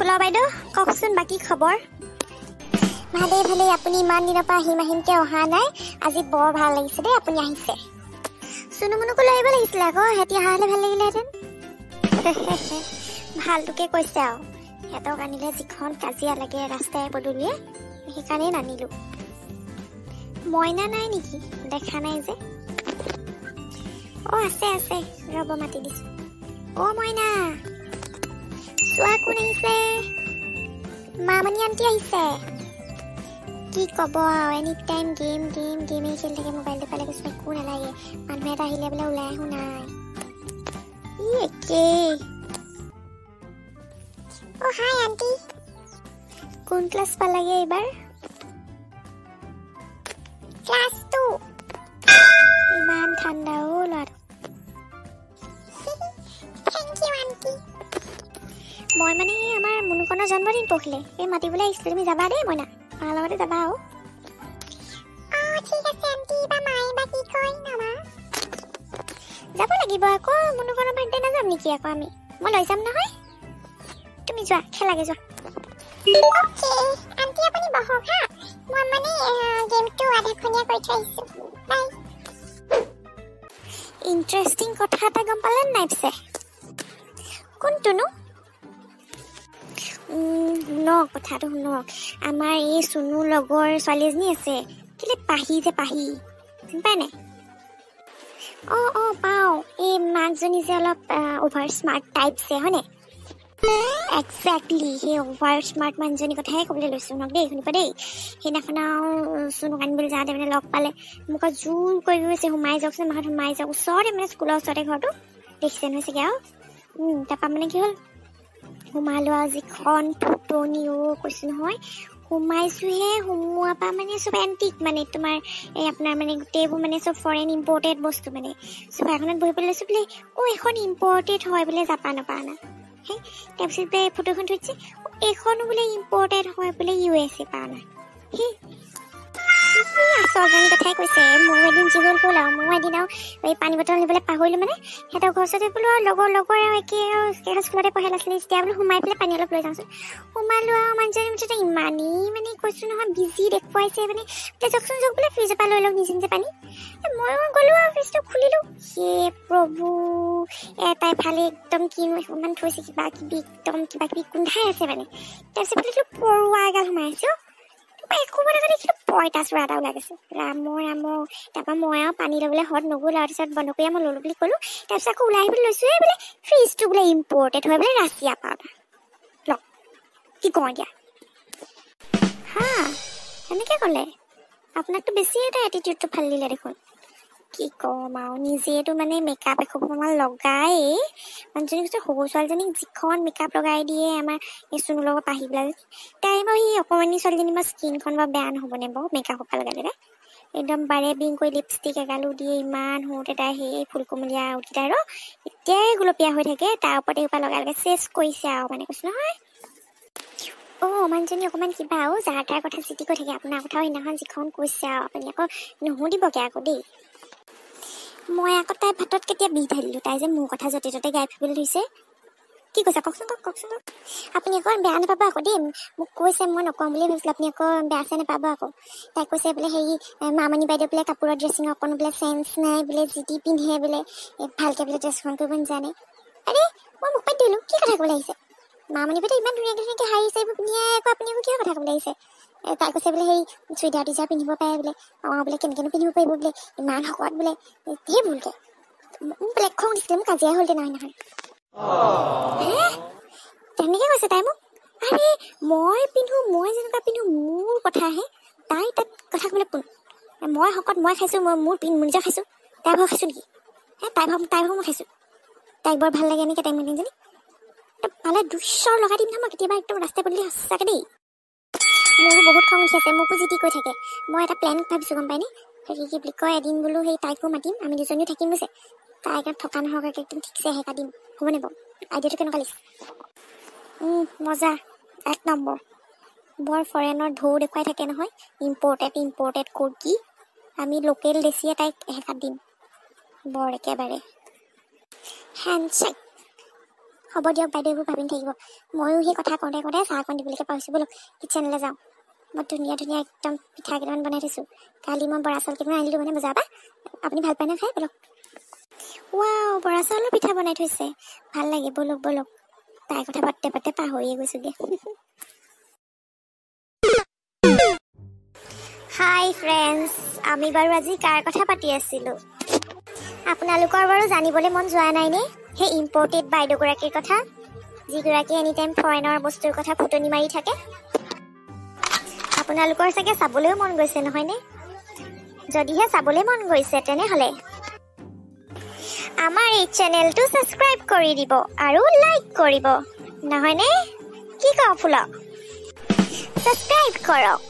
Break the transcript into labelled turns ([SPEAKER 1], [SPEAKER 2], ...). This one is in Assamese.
[SPEAKER 1] ফুলৰ বাইদেউ কওকচোন বাকী খবৰ? ভালেই ভালেই। আপুনি ইমান দিনৰ পৰা আহিম আহিমকে অহা নাই? আজি বৰ ভাল লাগিছে দেই আপুনি আহিছে। চুনু মুনুকো লৈ আহিব লাগিছিলে আকৌ সিহঁতি অহা হ'লে ভাল লাগিলেহেঁতেন। ভালটোকে কৈছে আৰু। সিহঁতক আনিলে যিখন কাজিয়া লাগে ৰাস্তাই পদূলিয়ে সেইকাৰণেই নানিলো। মইনা নাই নেকি? দেখা নাই যে। অ আছে আছে। ৰ'ব মাতি দিছো। অ মইনা। চোৱা কোন আহিছে মামণি আণ্টি আহিছে কি ক'ব আৰু এনি টাইম গেম গেম গেমেই খেলি থাকে মোবাইলটো পালে কিছুমান একো নালাগে মানুহ এটা আহিলে বোলে ওলাই আহো নাই ই একেই অ হাই আণ্টি কোন ক্লাছ পালাগে এইবাৰ ক্লাছ টু ইমান ঠাণ্ডা অ ল'ৰাটো জন্মদিন পৰহিলে। এই মাতিবলৈ আহিছিলোঁ তুমি যাবা দেই মইনা। মাৰ লগতে যাবা আৰু। যাব লাগিব আকৌ মুনুকনৰ বাৰ্থডে নাযাম নেকি আকৌ আমি। মই লৈ যাম নহয়। তুমি যোৱা খেলাগে যোৱা। অ'কে আণ্টি আপুনি বহক হা। মই মানে গেমটো আধাখনীয়া কৰি থৈ আহিছোঁ। বাই। ইণ্টাৰেষ্টিং কথা এটা গম পালে নাই পিছে? কোনটোনো? শুনক কথাটো শুনক আমাৰ এই চুনুৰ লগৰ ছোৱালী এজনী আছে। কেলে পাহি যে পাহি চিনি পাই নাই? অঁ অঁ পাওঁ। এই মাকজনী যে অলপ অভাৰ স্মাৰ্ট টাইপ যে হয়নে? একজেক্টলি সেই অভাৰ স্মাৰ্ট মানুহজনীৰ কথাই ক'বলৈ লৈছোঁ। শুনক দেই শুনিব দেই। সেইদিনাখন আৰু চুনুক আনিবলৈ যাওঁতে মানে লগ পালে। মোক জোৰ কৰি গৈছে সোমাই যাওকচোন মাহত সোমাই যাওক। ওচৰতে মানে স্কুলৰ ওচৰতে ঘৰটো। দেখিছে নহয় চাগে আৰু। তাৰপৰা মানে কি হ'ল? আৰু যিখন ফুটনি কৈছোঁ নহয় সোমাইছোহে সোমোৱাৰ পৰা মানে চব এণ্টিক মানে তোমাৰ এই আপোনাৰ মানে গোটেইবোৰ মানে চব ফৰেইন ইম্পৰ্টেড বস্তু মানে চোফাখনত বহি পেলাই লৈছোঁ বোলে অ' এইখন ইম্পৰ্টেড হয় বোলে জাপানৰ পৰা অনা হে তাৰপিছত বোলে ফটোখন থৈ দিছে এইখনো বোলে ইম্পৰ্টেড হয় বোলে ইউ এছ এ পৰা অনা সেই আচলজনী কথাই কৈছে এই পানী বটল নিবলৈ পাহৰিলোঁ মানে। সিহঁতৰ ঘৰ ওচৰতে বোলো আৰু লগৰ লগৰ আৰু একে আৰু একেখন স্কুলতে পঢ়া ল'ৰা ছোৱালী যেতিয়া বোলো সোমাই পেলাই পানী অলপ লৈ যাওঁচোন। সোমালোঁ আৰু মানুহজনী মুঠতে ইমানেই মানে কৈছোঁ নহয় বিজি দেখুৱাইছে মানে। যাওকচোন যাওক বোলে ফ্ৰিজৰ পৰা লৈ লওক নিজে নিজে পানী। ময়ো গ'লোঁ আৰু ফ্ৰিজটো খুলিলোঁ। হে প্ৰভু এটা এফালে একদম কিনো এখনমান থৈছে কিবা কিবি একদম কিবা কিবি গোন্ধাই আছে মানে। তাৰপিছত বোলে পৰুৱা এগাল সোমাই আছে অ' একো মানে দেখিলোঁ পইতা চোৰা ওলাই গৈছে। ৰাম ৰাম তাৰপৰা মই আৰু পানী ল'বলৈ হত নগ'ল আৰু তাৰপিছত বন্ধ কৰি মই ল'লোঁ বুলি ক'লোঁ তাৰপিছত আকৌ ওলাই আহিবলৈ লৈছোঁহে বোলে ফ্ৰিজটো বোলে ইম্পৰ্টেড হয় বোলে ৰাছিয়া পাউডাৰ ল কি কওঁ এতিয়া? হা এনেকৈ ক'লে। আপোনাকতো বেছি এটা এটিটিউডটো ভাল দিলে দেখোন। কি ক'ম আৰু? নিজেতো মানে মেকআপ এসোপামান লগাই মানুহজনী কৈছে সৰু ছোৱালীজনীক যিখন মেকআপ লগাই দিয়ে আমাৰ এই চুনুৰ লগত পাহি পেলাই তাই বাৰু সেই অকণমানি ছোৱালীজনী বাৰু স্কিনখন বাৰু বেয়া নহ'বনে বাৰু মেকআপ সোপা লগাই দিলে? একদম বাৰে বিং কৰি লিপষ্টিক এগালো দিয়ে ইমান সৰুতে তাই সেই ফুলকুমলীয়া উঠি তাই আৰু এতিয়াই গুলপীয়া হৈ থাকে তাৰ ওপৰতে সোপা লগাই লগাই চেচ কৰিছে আৰু মানে কৈছোঁ নহয়। অঁ মানুহজনী অকণমান কিবা আৰু যাৰ তাৰ কথা চিটি কৈ থাকে আপোনাৰ কথাও সেইদিনাখন যিখন কৈছে আৰু আপুনি আকৌ নুসুধিবগৈ আকৌ দেই। মই আকৌ তাই ভাতত কেতিয়া বিহ ঢালিলোঁ? তাই যে মোৰ কথা য'তে ত'তে গাই ফুৰিবলৈ ধৰিছে। কি কৈছে? কওকচোন কওক কওকচোন কওক আপুনি আকৌ বেয়া নাপাব আকৌ দেই। মোক কৈছে মই নকওঁ বুলি ভাবিছিলোঁ। আপুনি আকৌ বেয়া চেয়া নাপাব আকৌ। তাই কৈছে বোলে হেৰি মামণি বাইদেউ বোলে কাপোৰৰ ড্ৰেছিং অকণো বোলে চেঞ্চ নাই বোলে যি টি পিন্ধে বোলে ভালকৈ বোলে ড্ৰেছখন কৰিব নাজানে। আৰে মই মোক পাতি দিলোঁ। কি কথা ক'বলৈ আহিছে মামণি বাইদেউ ইমান ধুনীয়াকৈ ধুনীয়াকৈ শাৰী চাৰীবোৰ পিন্ধিয়ে আকৌ আপুনি আকৌ কিয় কথা ক'বলৈ আহিছে তাই কৈছে বোলে সেই চুইদাৰ টিজাৰ পিন্ধিব পাৰে বোলে। অঁ বোলে কেনেকৈনো পিন্ধিব পাৰিব বোলে ইমান শকত বোলে। ধেৰ ভুলকৈ? বোলে খং দিছিলে মোক কাজিয়া হ'লগৈ নহয়। নহয় তেনেকৈ কৈছে তাই মোক? আৰে মই পিন্ধো মই যেনেকুৱা পিন্ধো মোৰ কথা আহে তাই তাত কথা ক'বলৈ কোন? মই শকত মই খাইছোঁ মই মোৰ পিন্ধ মোৰ নিজৰ খাইছোঁ। তাই ভাগ খাইছোঁ নেকি? হে তাই ভাগ তাই ভাগ মই খাইছোঁ। তাইক বৰ ভাল লাগে এনেকৈ মই তিনিজনী পালে দুশ্বৰ লগাই দিম নহয় মই কেতিয়াবা একদম ৰাস্তাই পদূলি সঁচাকৈ দেই। মোৰো বহুত খং উঠি আছে মোকো যি টি কৈ থাকে। মই এটা প্লেন ভাবিছোঁ গম পাইনে? হেৰি কি বুলি কয় এদিন বোলো সেই তাইকো মাতিম আমি দুজনীও থাকিম বুজিছে তাইক থকা নহওক একদম ঠিকছে হেকা দিম হ'বনে বাৰু? আইডিয়াটো কেনেকুৱা লাগিছে মজা। এক নম্বৰ। বৰ ফৰেনৰ ঢৌ দেখুৱাই থাকে নহয়। ইম্পৰ্টেড ইম্পৰ্টেড ক'ত কি? আমি লোকেল দেশীয়ে তাইক হেকাত দিম। বৰ একেবাৰে। হেণ্ডশ্বেক হ'ব দিয়ক বাইদেউ এইবোৰ ভাবি থাকিব ময়ো সেই কথা কওঁতে কওঁতে চাহ অকণ দিবলৈকে পাহৰিছোঁ ব'লক। কিটচেনলৈ যাওঁ। মই ধুনীয়া ধুনীয়া একদম পিঠা কেইটামান বনাই থৈছোঁ। কালি মই বৰা চাউল কেইটামান আনিলোঁ মানে বজাৰৰ পৰা। আপুনি ভাল পায়নে খাই? ব'লক। ৱাও বৰা চাউলৰ পিঠা বনাই থৈছে। ভাল লাগে ব'লক ব'লক। তাইৰ কথা পাতে পাতে পাহৰিয়ে গৈছোগে। হাই ফ্ৰেণ্ডছ আমি বাৰু আজি কাৰ কথা পাতি আছিলোঁ? আপোনালোকৰ বাৰু জানিবলৈ মন যোৱা নাইনে সেই ইম্পৰ্টেড বাইদেউগৰাকীৰ কথা? যিগৰাকী এনি টাইম ফৰেনৰ বস্তুৰ কথা ফুটনি মাৰি থাকে। আপোনালোকৰ চাগে চাবলৈও মন গৈছে নহয়নে? যদিহে চাবলৈ মন গৈছে তেনেহ'লে। আমাৰ এই চেনেলটো ছাবস্ক্ৰাইব কৰি দিব আৰু লাইক কৰিব। নহয়নে? কি কওঁ ফুলক? ছাবস্ক্ৰাইব কৰক।